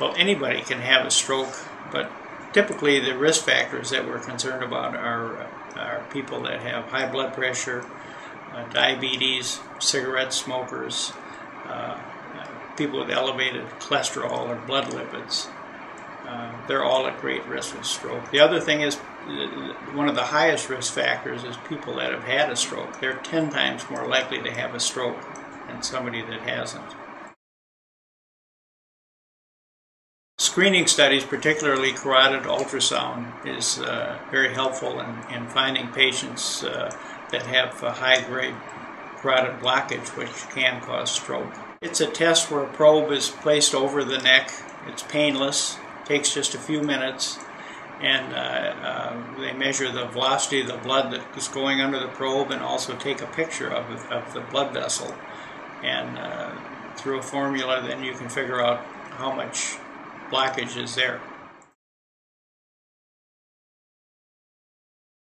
Well, anybody can have a stroke, but typically the risk factors that we're concerned about are, are people that have high blood pressure, uh, diabetes, cigarette smokers, uh, people with elevated cholesterol or blood lipids. Uh, they're all at great risk of stroke. The other thing is, uh, one of the highest risk factors is people that have had a stroke. They're 10 times more likely to have a stroke than somebody that hasn't. Screening studies, particularly carotid ultrasound, is uh, very helpful in, in finding patients uh, that have a high grade carotid blockage, which can cause stroke. It's a test where a probe is placed over the neck. It's painless, takes just a few minutes, and uh, uh, they measure the velocity of the blood that is going under the probe and also take a picture of, of the blood vessel. And uh, through a formula, then you can figure out how much blockage is there.